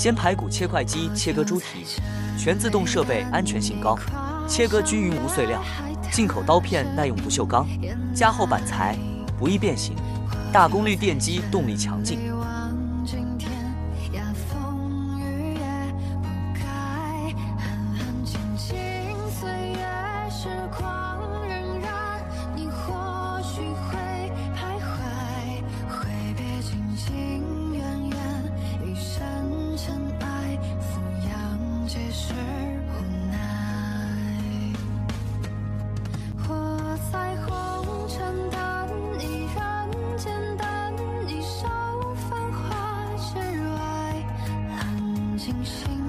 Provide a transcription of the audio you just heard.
鲜排骨切块机切割猪蹄，全自动设备，安全性高，切割均匀无碎料。进口刀片耐用不锈钢，加厚板材，不易变形。大功率电机动力强劲。而无奈，我在红尘等，依然简单，一首繁华之外，安静心。